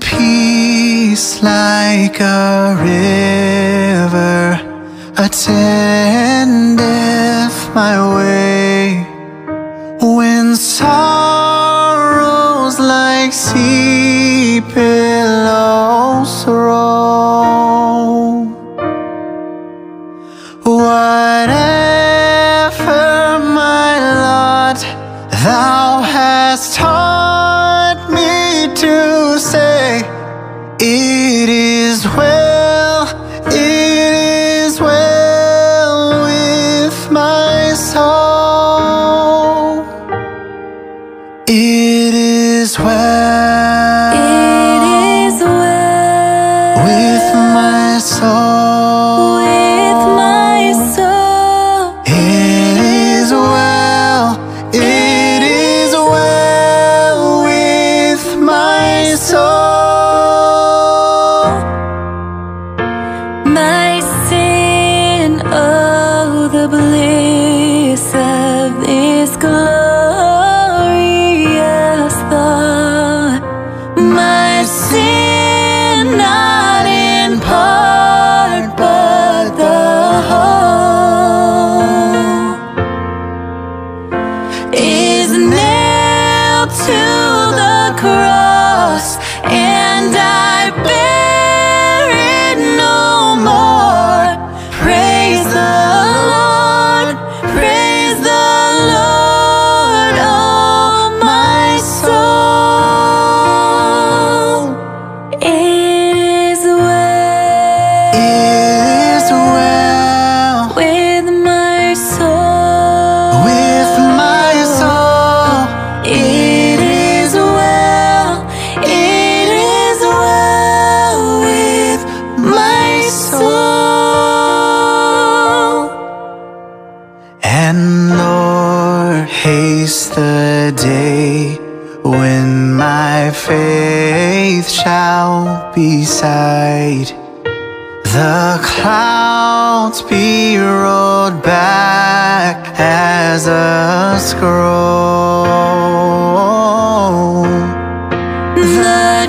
peace like a river attendeth my way when sorrows like sea billows roll whatever my lot thou hast taught oh, the bliss of this glorious haste the day when my faith shall be sight. The clouds be rolled back as a scroll. The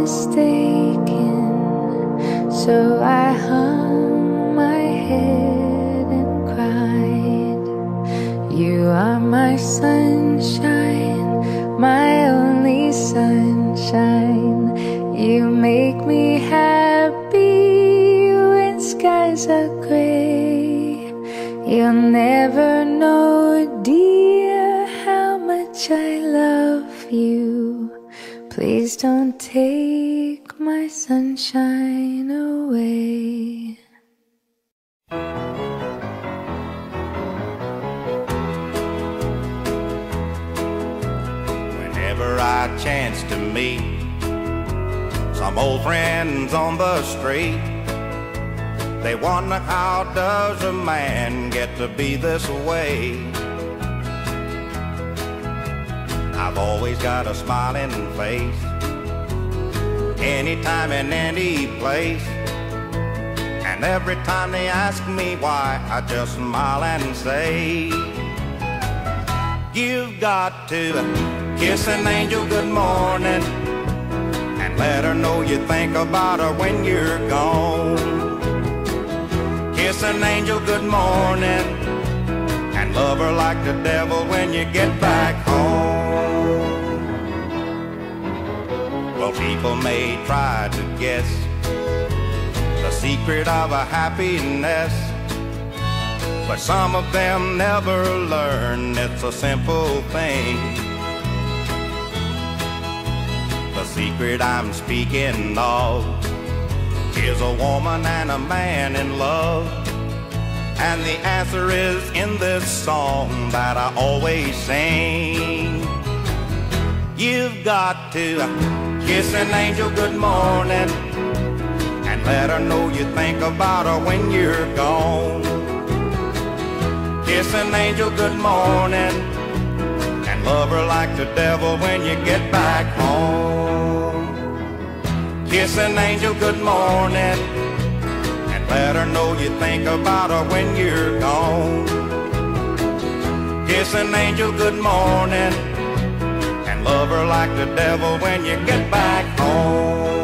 mistaken. So I hung my head and cried. You are my sunshine, my only sunshine. You make me happy when skies are gray. You'll never know, dear, how much I love you. Please don't take my sunshine away. Whenever I chance to meet some old friends on the street, they wonder how does a man get to be this way? I've always got a smiling face. Anytime in any place. And every time they ask me why, I just smile and say, You've got to kiss an angel good morning and let her know you think about her when you're gone. Kiss an angel good morning and love her like the devil when you get back home. Well, people may try to guess the secret of a happiness. But some of them never learn it's a simple thing. The secret I'm speaking of is a woman and a man in love. And the answer is in this song that I always sing. You've got to kiss an angel good morning and let her know you think about her when you're gone. Kiss an angel good morning and love her like the devil when you get back home. Kiss an angel good morning and let her know you think about her when you're gone. Kiss an angel good morning love her like the devil when you get back home.